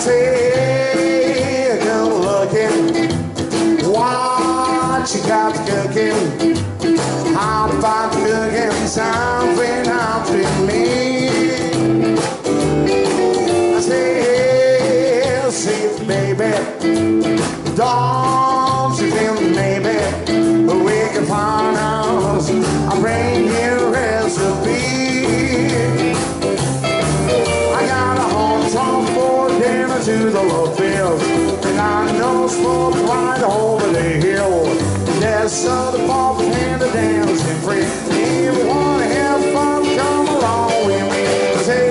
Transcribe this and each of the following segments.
say, good looking. What you got cooking? How about cooking something up to me? I say, see, baby, don't to the love field. And I know smoke right over the hill. There's soda pop and the dancing free. If you wanna have fun, come along with me. Say,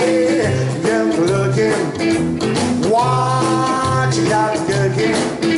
hey, get looking. What you got cooking?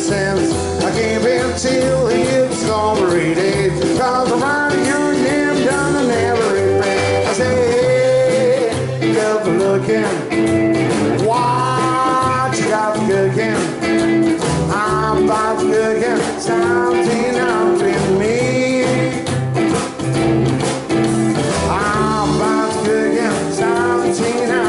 sense. I can't wait till it's all. Cause I'm out your name down and everything. I say, hey, love looking. Watch, you got cooking. I'm about to cooking. Something out in me. I'm about to cooking. Something out